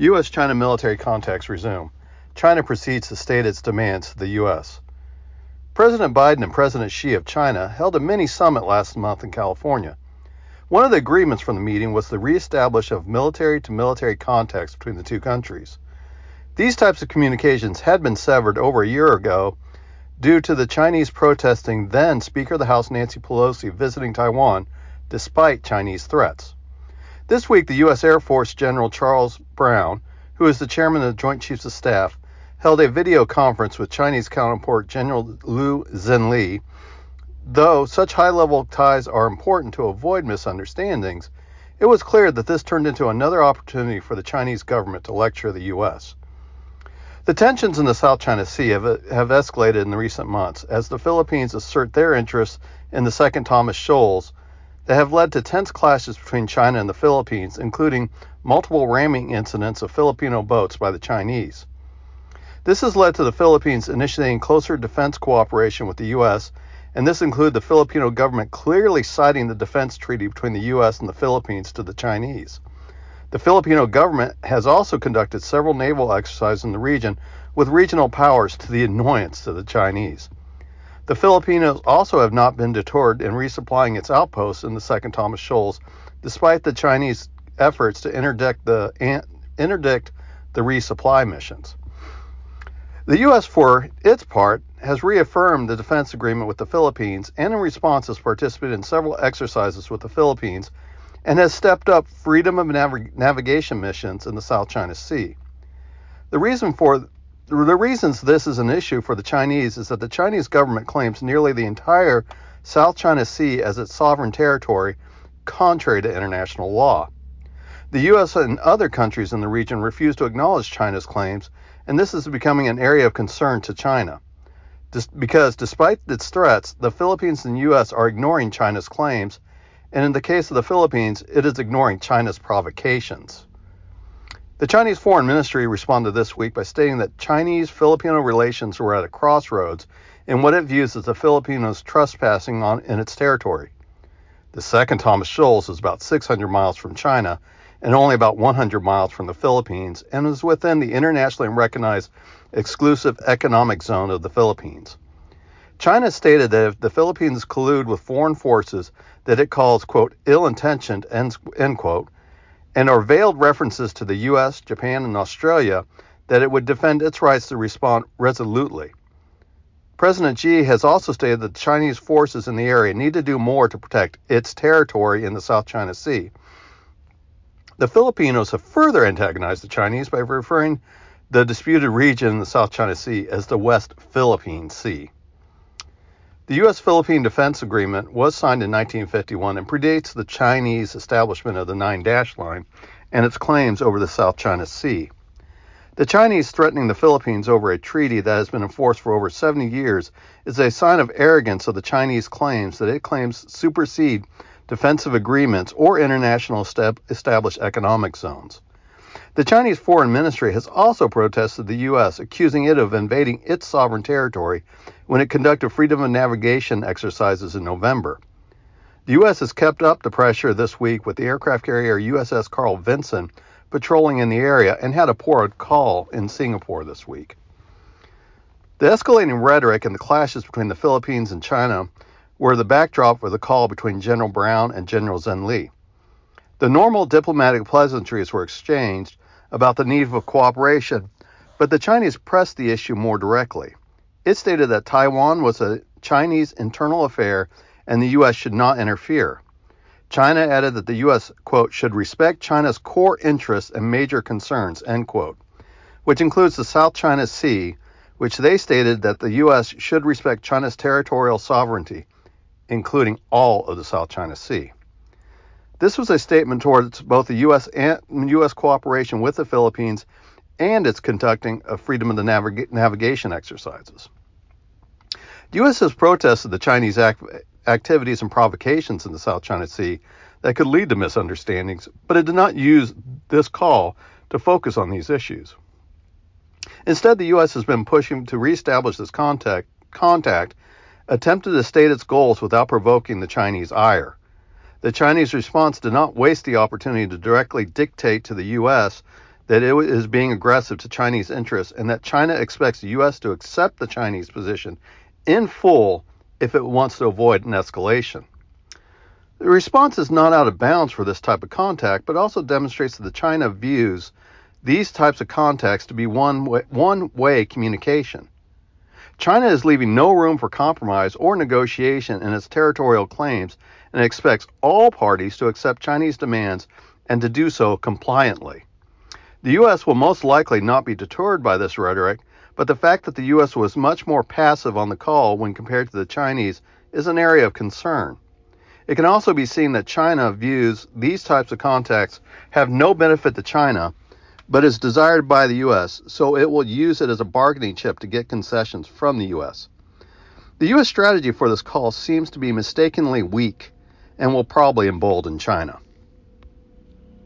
U.S. China military contacts resume. China proceeds to state its demands to the U.S. President Biden and President Xi of China held a mini summit last month in California. One of the agreements from the meeting was the reestablishment of military to military contacts between the two countries. These types of communications had been severed over a year ago due to the Chinese protesting then Speaker of the House Nancy Pelosi visiting Taiwan despite Chinese threats. This week, the U.S. Air Force General Charles Brown, who is the chairman of the Joint Chiefs of Staff, held a video conference with Chinese counterpart General Liu Zhenli. Though such high level ties are important to avoid misunderstandings, it was clear that this turned into another opportunity for the Chinese government to lecture the U.S. The tensions in the South China Sea have, have escalated in the recent months as the Philippines assert their interests in the Second Thomas Shoals that have led to tense clashes between China and the Philippines, including multiple ramming incidents of Filipino boats by the Chinese. This has led to the Philippines initiating closer defense cooperation with the U.S., and this included the Filipino government clearly citing the defense treaty between the U.S. and the Philippines to the Chinese. The Filipino government has also conducted several naval exercises in the region with regional powers to the annoyance of the Chinese. The Filipinos also have not been deterred in resupplying its outposts in the Second Thomas Shoals, despite the Chinese efforts to interdict the interdict the resupply missions. The U.S., for its part, has reaffirmed the defense agreement with the Philippines and in response has participated in several exercises with the Philippines and has stepped up freedom of nav- navigation missions in the South China Sea. The reason for the reasons this is an issue for the Chinese is that the Chinese government claims nearly the entire South China Sea as its sovereign territory, contrary to international law. The U.S. and other countries in the region refuse to acknowledge China's claims, and this is becoming an area of concern to China. because despite its threats, the Philippines and U.S. are ignoring China's claims and in the case of the Philippines, it is ignoring China's provocations. The Chinese Foreign Ministry responded this week by stating that Chinese Filipino relations were at a crossroads in what it views as the Filipinos trespassing on in its territory. The second Thomas Shoals is about 600 miles from China and only about 100 miles from the Philippines and is within the internationally recognized exclusive economic zone of the Philippines. China stated that if the Philippines collude with foreign forces that it calls, quote, ill intentioned, end, end quote, and are veiled references to the US, Japan, and Australia, that it would defend its rights to respond resolutely. President Xi has also stated that Chinese forces in the area need to do more to protect its territory in the South China Sea. The Filipinos have further antagonized the Chinese by referring the disputed region in the South China Sea as the West Philippine Sea. The U.S. Philippine Defense Agreement was signed in 1951 and predates the Chinese establishment of the Nine Dash Line and its claims over the South China Sea. The Chinese threatening the Philippines over a treaty that has been enforced for over 70 years is a sign of arrogance of the Chinese claims that it claims supersede defensive agreements or international established economic zones. The Chinese Foreign Ministry has also protested the U.S., accusing it of invading its sovereign territory when it conducted freedom of navigation exercises in November. The U.S. has kept up the pressure this week with the aircraft carrier USS Carl Vinson patrolling in the area and had a port call in Singapore this week. The escalating rhetoric and the clashes between the Philippines and China were the backdrop for the call between General Brown and General Zhen Li. The normal diplomatic pleasantries were exchanged about the need for cooperation, but the Chinese pressed the issue more directly. It stated that Taiwan was a Chinese internal affair and the U.S. should not interfere. China added that the U.S., quote, should respect China's core interests and major concerns, end quote, which includes the South China Sea, which they stated that the U.S. should respect China's territorial sovereignty, including all of the South China Sea. This was a statement towards both the U.S. and U.S. cooperation with the Philippines and its conducting of freedom of the navig- navigation exercises. The U.S. has protested the Chinese act- activities and provocations in the South China Sea that could lead to misunderstandings, but it did not use this call to focus on these issues. Instead, the U.S. has been pushing to reestablish this contact, contact attempted to state its goals without provoking the Chinese ire. The Chinese response did not waste the opportunity to directly dictate to the U.S. that it is being aggressive to Chinese interests and that China expects the U.S. to accept the Chinese position in full if it wants to avoid an escalation. The response is not out of bounds for this type of contact, but also demonstrates that China views these types of contacts to be one way, one way communication. China is leaving no room for compromise or negotiation in its territorial claims and expects all parties to accept Chinese demands and to do so compliantly. The U.S. will most likely not be deterred by this rhetoric, but the fact that the U.S. was much more passive on the call when compared to the Chinese is an area of concern. It can also be seen that China views these types of contacts have no benefit to China, but is desired by the U.S., so it will use it as a bargaining chip to get concessions from the U.S. The U.S. strategy for this call seems to be mistakenly weak and will probably embolden China.